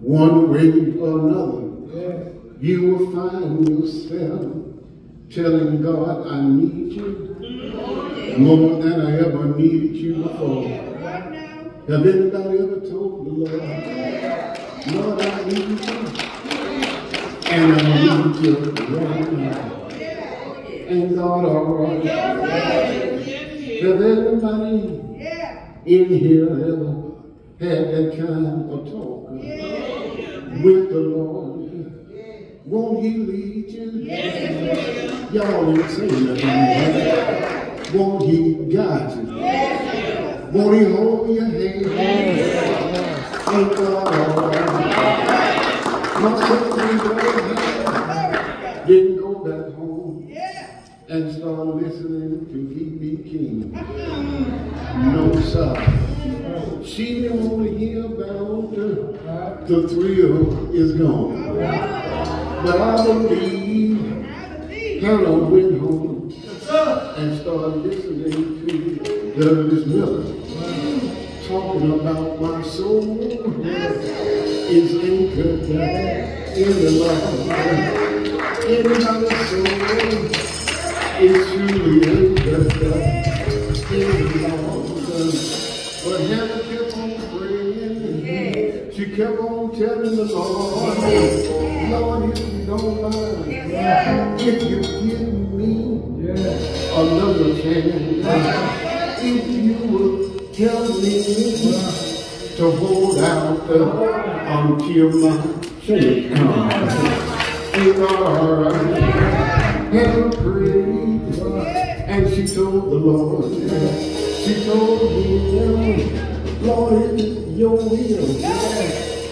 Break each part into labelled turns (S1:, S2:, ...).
S1: one way or another, you will find yourself telling God, I need you more than I ever needed you before. Have anybody ever told the Lord, Lord, I need you, and I need you right now. And God, all right. Have anybody in here ever had that kind of talk with the Lord? Won't he lead you? Y'all ain't saying nothing. Won't he guide you? Won't he hold your hand? Ain't God all right? My sister didn't go back home and start listening to B.B. King. No, sir. She didn't want to hear about the, the thrill is gone. But I believe Hannah went home and started listening to Douglas Miller talking about my soul is anchored in the Lord. Anybody's soul is truly She kept on telling the Lord, Lord, if you don't mind, if you give me another chance, if you will help me to hold out until my chance comes. That all right? Hannah prayed, and she told the Lord, she told him, Lord, your will.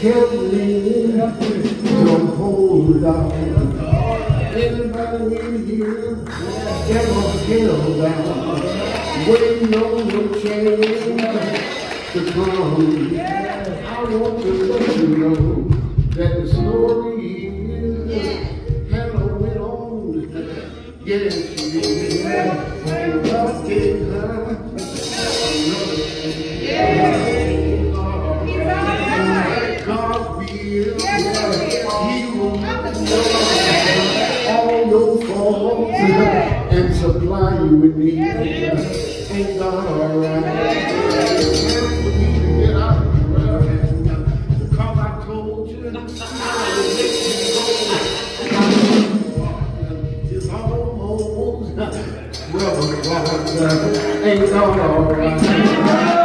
S1: Help me to hold out. Anybody in here ever held out, waiting on the change to come? I want to let you know that the story is Hannah went on. Yes, she did. He will all your faults and supply you with needs. Ain't God all right? For me to get out of here, because I told you, I will let you go. It's almost rubber clock. Ain't God all right?